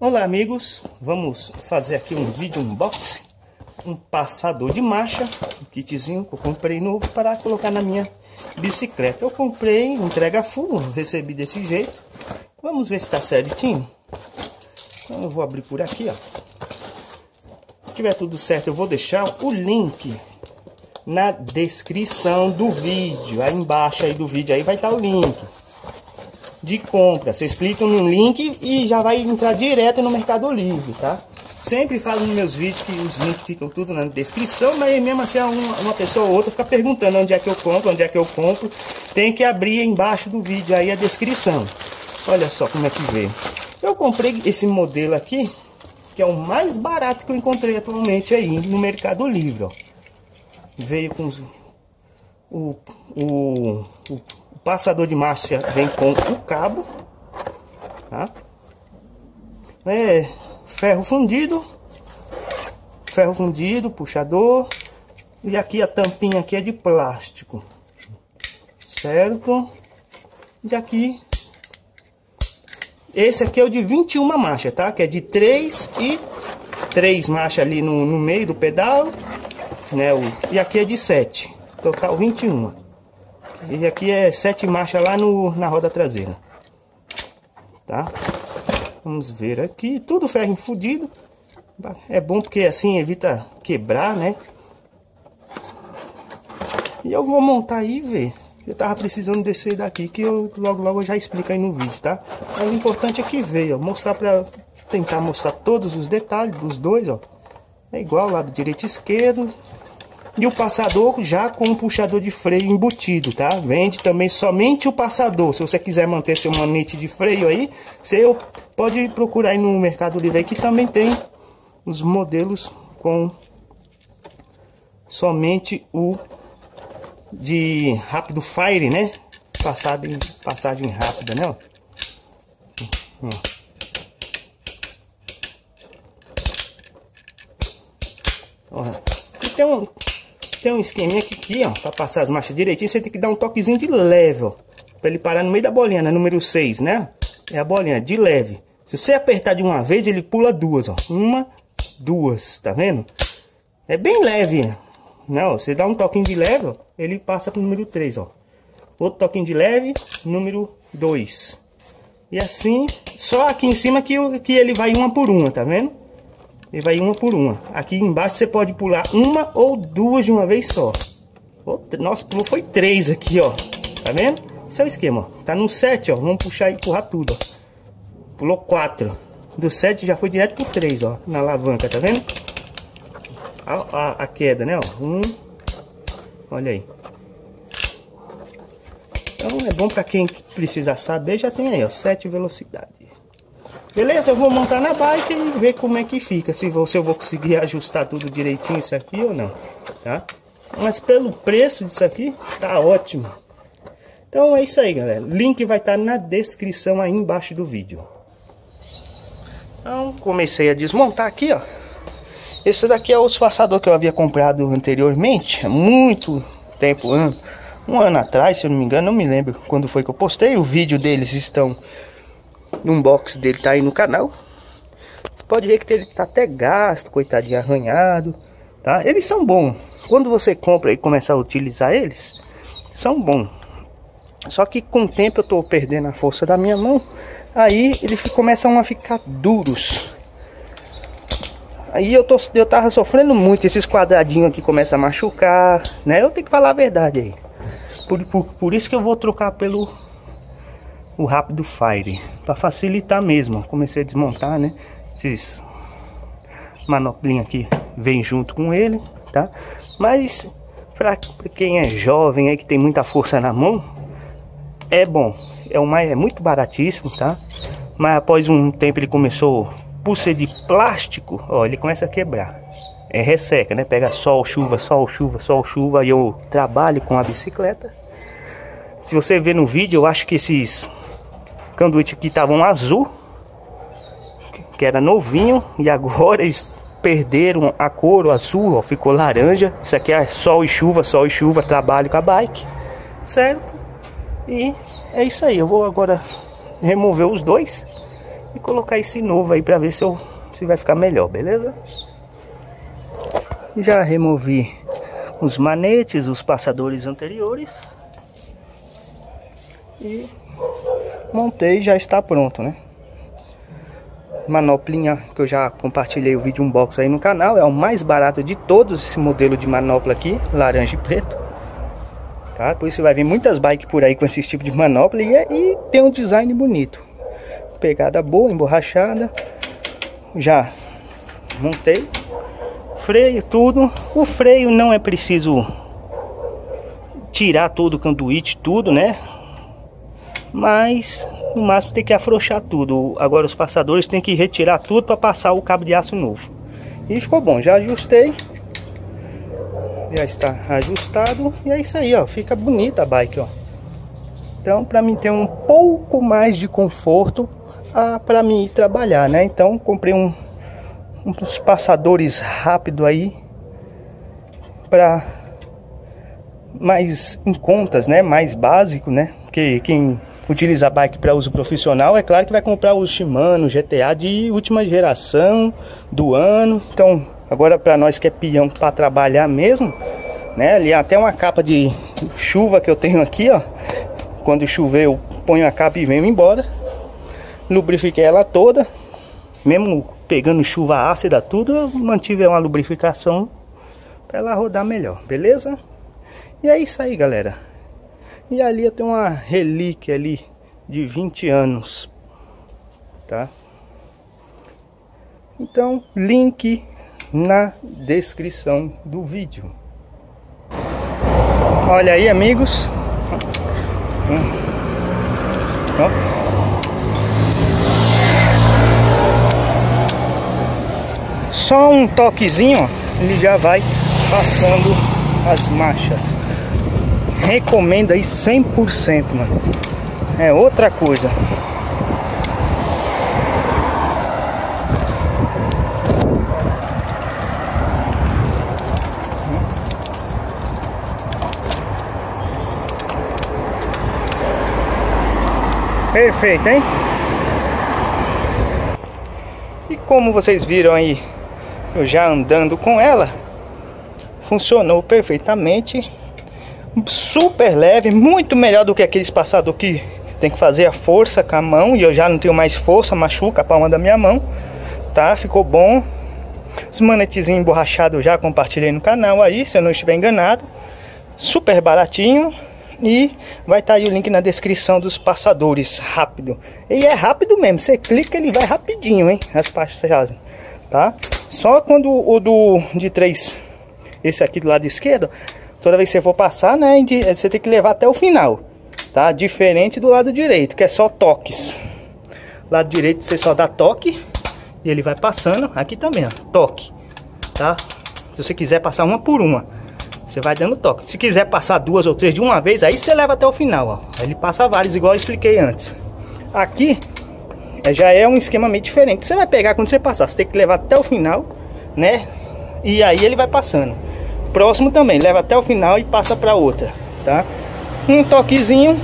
Olá amigos, vamos fazer aqui um vídeo unboxing um passador de marcha, um kitzinho que eu comprei novo para colocar na minha bicicleta. Eu comprei, entrega full, recebi desse jeito. Vamos ver se está certinho. Então eu vou abrir por aqui, ó. Se tiver tudo certo, eu vou deixar o link na descrição do vídeo. Aí embaixo aí do vídeo aí vai estar o link de compra. Vocês clicam no link e já vai entrar direto no Mercado Livre, tá? Sempre falo nos meus vídeos que os links ficam tudo na descrição, mas mesmo assim uma, uma pessoa ou outra fica perguntando onde é que eu compro, onde é que eu compro. Tem que abrir embaixo do vídeo aí a descrição. Olha só como é que veio. Eu comprei esse modelo aqui, que é o mais barato que eu encontrei atualmente aí no Mercado Livre, ó. Veio com os, o, o, o passador de marcha vem com o cabo, tá? É ferro fundido, ferro fundido, puxador, e aqui a tampinha aqui é de plástico, certo? E aqui, esse aqui é o de 21 marchas, tá? Que é de 3 e 3 marchas ali no, no meio do pedal, né? E aqui é de 7, total 21. E aqui é sete marchas lá no, na roda traseira. Tá? Vamos ver aqui. Tudo ferro infundido. É bom porque assim evita quebrar, né? E eu vou montar aí e ver. Eu tava precisando descer daqui, que eu logo logo eu já explico aí no vídeo, tá? Mas o importante é que veio, ó, mostrar pra... Tentar mostrar todos os detalhes dos dois, ó. É igual, lado direito e esquerdo. E o passador já com um puxador de freio embutido, tá? Vende também somente o passador. Se você quiser manter seu manete de freio aí, você pode procurar aí no Mercado Livre aí, que também tem os modelos com somente o de rápido fire, né? Passagem, passagem rápida, né? Ó. Ó. Um, tem um esqueminha aqui, aqui ó, pra passar as marchas direitinho, você tem que dar um toquezinho de leve, ó. Pra ele parar no meio da bolinha, né? Número 6, né? É a bolinha, de leve. Se você apertar de uma vez, ele pula duas, ó. Uma, duas, tá vendo? É bem leve, né? você dá um toquinho de leve, ó, ele passa pro número 3, ó. Outro toquinho de leve, número 2. E assim, só aqui em cima que, que ele vai uma por uma, tá vendo? Ele vai uma por uma. Aqui embaixo você pode pular uma ou duas de uma vez só. Nossa, pulou foi três aqui, ó. Tá vendo? Esse é o esquema, ó. Tá no 7, ó. Vamos puxar e empurrar tudo, ó. Pulou quatro. Do 7 já foi direto pro 3, ó. Na alavanca, tá vendo? A, a, a queda, né, ó. Um. Olha aí. Então é bom pra quem precisa saber, já tem aí, ó. 7 velocidades. Beleza, eu vou montar na bike e ver como é que fica. Se, vou, se eu vou conseguir ajustar tudo direitinho isso aqui ou não, tá? Mas pelo preço disso aqui, tá ótimo. Então é isso aí, galera. Link vai estar tá na descrição aí embaixo do vídeo. Então, comecei a desmontar aqui, ó. Esse daqui é o passador que eu havia comprado anteriormente, muito tempo, um ano atrás, se eu não me engano, não me lembro quando foi que eu postei. O vídeo deles estão no unboxing dele tá aí no canal. Pode ver que ele tá até gasto, coitadinho, arranhado, tá? Eles são bons. Quando você compra e começa a utilizar eles, são bons. Só que com o tempo eu tô perdendo a força da minha mão, aí eles começam a ficar duros. Aí eu, tô, eu tava sofrendo muito, esses quadradinhos aqui começam a machucar, né? Eu tenho que falar a verdade aí. Por, por, por isso que eu vou trocar pelo o rápido fire. Para facilitar mesmo comecei a desmontar né esses manoplinhos aqui vem junto com ele tá? Mas para quem é jovem aí que tem muita força na mão é bom. É uma é muito baratíssimo tá? Mas após um tempo ele começou por ser de plástico ó ele começa a quebrar. É resseca né? Pega sol chuva sol chuva sol chuva. E eu trabalho com a bicicleta. Se você ver no vídeo eu acho que esses Canduíte aqui estavam azul, que era novinho, e agora eles perderam a cor, o azul, ó, ficou laranja. Isso aqui é sol e chuva, sol e chuva, trabalho com a bike, certo? E é isso aí, eu vou agora remover os dois e colocar esse novo aí para ver se, eu, se vai ficar melhor, beleza? Já removi os manetes, os passadores anteriores e montei já está pronto, né? Manoplinha que eu já compartilhei o vídeo unbox aí no canal, é o mais barato de todos esse modelo de manopla aqui, laranja e preto. Tá? Por isso vai ver muitas bikes por aí com esse tipo de manopla e, e tem um design bonito. Pegada boa, emborrachada. Já montei. Freio, tudo. O freio não é preciso tirar todo o canduíte, tudo, né? Mas no máximo tem que afrouxar tudo. Agora os passadores tem que retirar tudo para passar o cabo de aço novo. E ficou bom, já ajustei. Já está ajustado e é isso aí, ó, fica bonita a bike, ó. Então, para mim ter um pouco mais de conforto para mim ir trabalhar, né? Então, comprei um uns passadores rápido aí para mais em contas, né? Mais básico, né? Porque quem utiliza a bike para uso profissional, é claro que vai comprar o Shimano GTA de última geração do ano. Então, agora para nós que é peão para trabalhar mesmo, né? Ali até uma capa de chuva que eu tenho aqui, ó. Quando chover eu ponho a capa e venho embora. Lubrifiquei ela toda, mesmo pegando chuva ácida tudo, eu mantive uma lubrificação para ela rodar melhor, beleza? E é isso aí, galera. E ali tenho uma relíquia ali de 20 anos, tá? Então, link na descrição do vídeo. Olha aí, amigos. Só um toquezinho, ó, ele já vai passando as marchas recomendo aí 100%, mano. É outra coisa. Perfeito, hein? E como vocês viram aí, eu já andando com ela, funcionou perfeitamente super leve, muito melhor do que aqueles passador que tem que fazer a força com a mão e eu já não tenho mais força, machuca a palma da minha mão, tá? Ficou bom. Os manetezinhos emborrachados eu já compartilhei no canal aí, se eu não estiver enganado. Super baratinho e vai estar tá aí o link na descrição dos passadores, rápido. E é rápido mesmo, você clica ele vai rapidinho, hein? As pastas, tá? Só quando o do de 3, esse aqui do lado esquerdo, toda vez que você for passar, né, você tem que levar até o final, tá? Diferente do lado direito, que é só toques. Lado direito você só dá toque e ele vai passando. Aqui também, ó, toque, tá? Se você quiser passar uma por uma, você vai dando toque. Se quiser passar duas ou três de uma vez, aí você leva até o final, ó. Ele passa vários, igual eu expliquei antes. Aqui é, já é um esquema meio diferente. Você vai pegar quando você passar, você tem que levar até o final, né? E aí ele vai passando próximo também, leva até o final e passa para outra, tá? Um toquezinho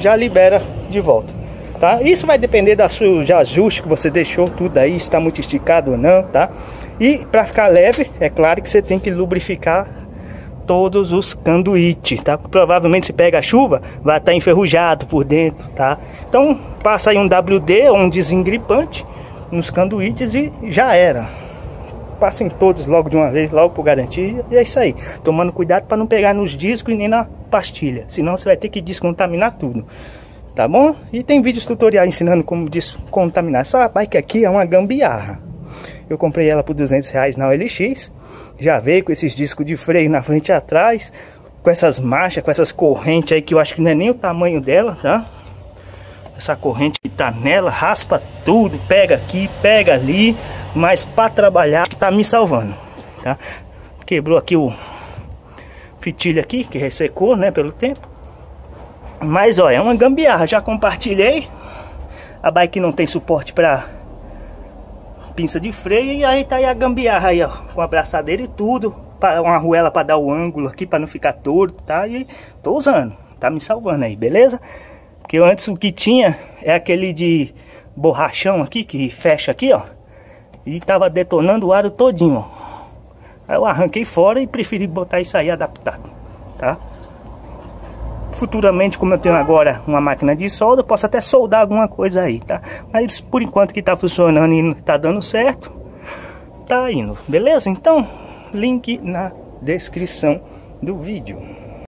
já libera de volta, tá? Isso vai depender da sua de ajuste que você deixou tudo aí, está muito esticado ou não, tá? E para ficar leve, é claro que você tem que lubrificar todos os canduítes, tá? Provavelmente se pega a chuva, vai estar enferrujado por dentro, tá? Então passa aí um WD ou um desengripante nos canduítes e já era passem todos logo de uma vez, logo por garantia. E é isso aí. Tomando cuidado para não pegar nos discos e nem na pastilha. Senão você vai ter que descontaminar tudo. Tá bom? E tem vídeos tutoriais ensinando como descontaminar. Essa bike aqui é uma gambiarra. Eu comprei ela por 200 reais na OLX. Já veio com esses discos de freio na frente e atrás. Com essas marchas, com essas correntes aí que eu acho que não é nem o tamanho dela, tá? Essa corrente que tá nela, raspa tudo, pega aqui, pega ali mas para trabalhar tá me salvando, tá? Quebrou aqui o fitilho aqui, que ressecou, né, pelo tempo. Mas, ó, é uma gambiarra, já compartilhei. A bike não tem suporte para pinça de freio e aí tá aí a gambiarra aí, ó, com a abraçadeira e tudo, uma arruela para dar o ângulo aqui para não ficar torto, tá? E tô usando, tá me salvando aí, beleza? Porque antes o que tinha é aquele de borrachão aqui que fecha aqui, ó. E tava detonando o aro todinho. Aí eu arranquei fora e preferi botar isso aí adaptado, tá? Futuramente, como eu tenho agora uma máquina de solda, eu posso até soldar alguma coisa aí, tá? Mas por enquanto que tá funcionando e tá dando certo, tá indo, beleza? Então, link na descrição do vídeo.